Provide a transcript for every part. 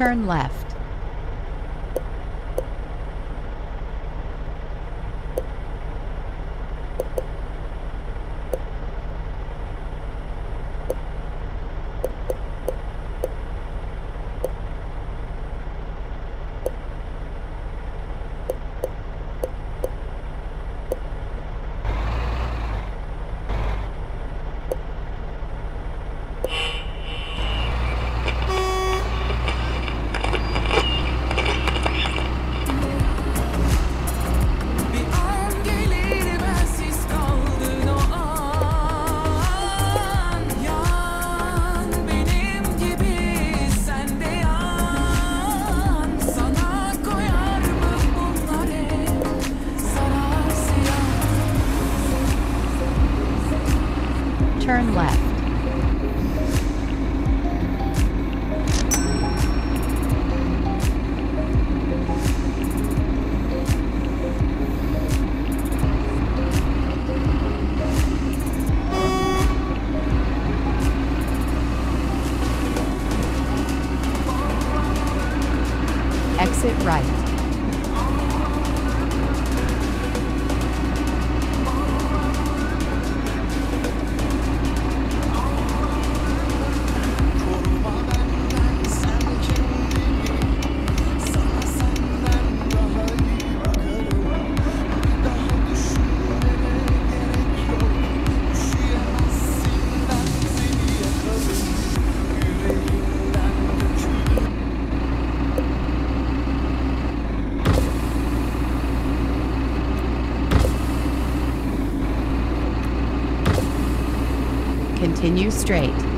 Turn left. Turn left. Continue straight.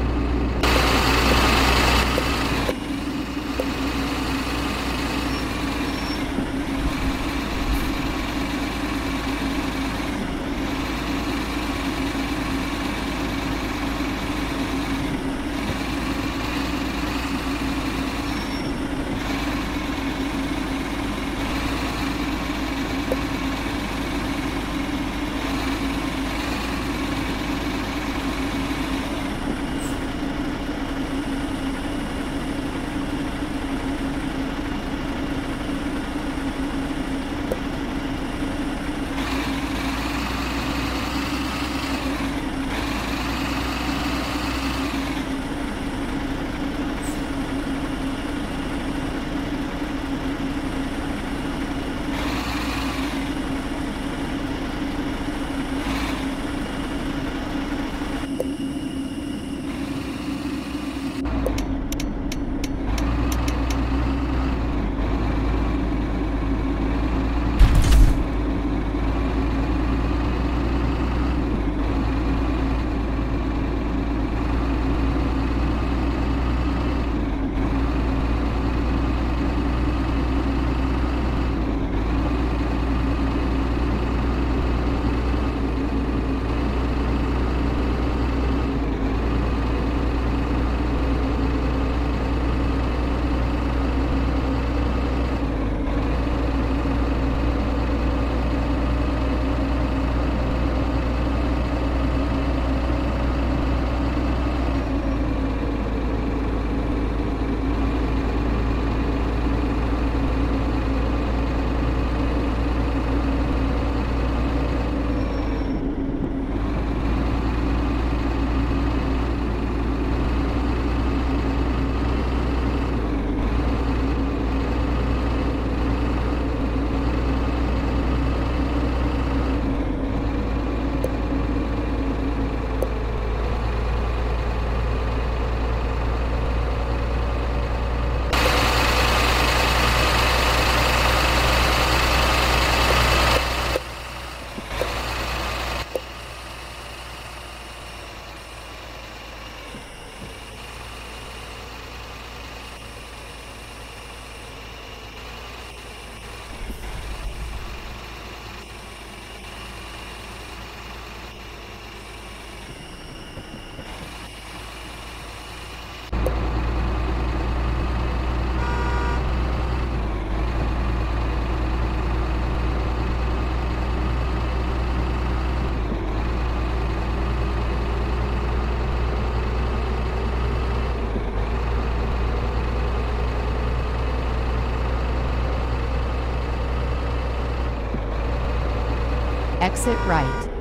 Exit right.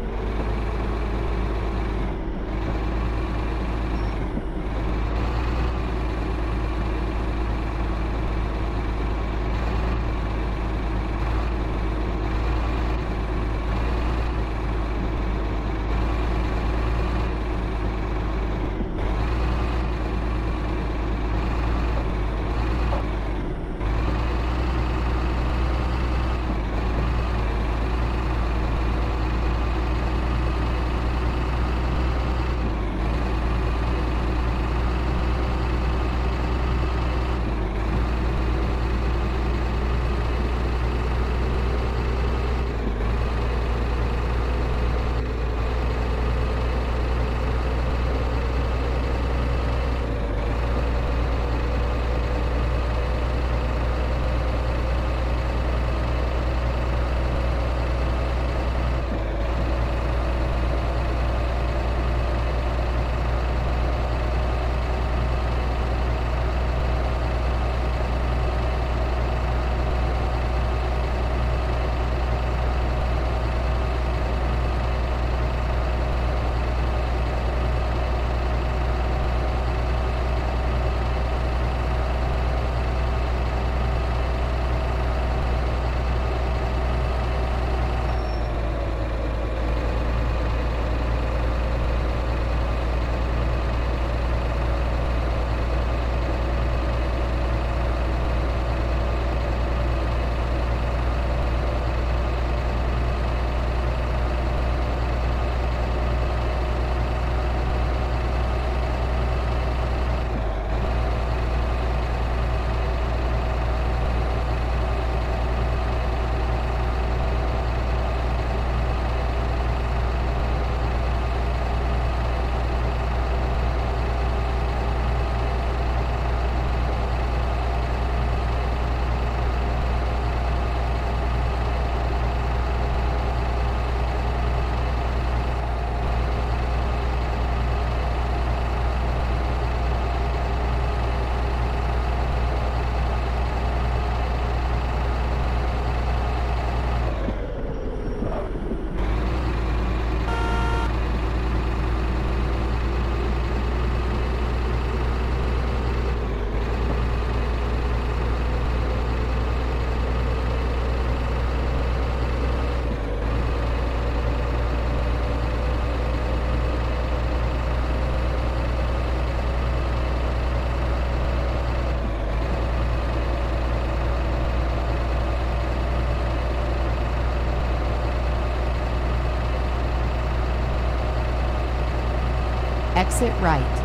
Exit right.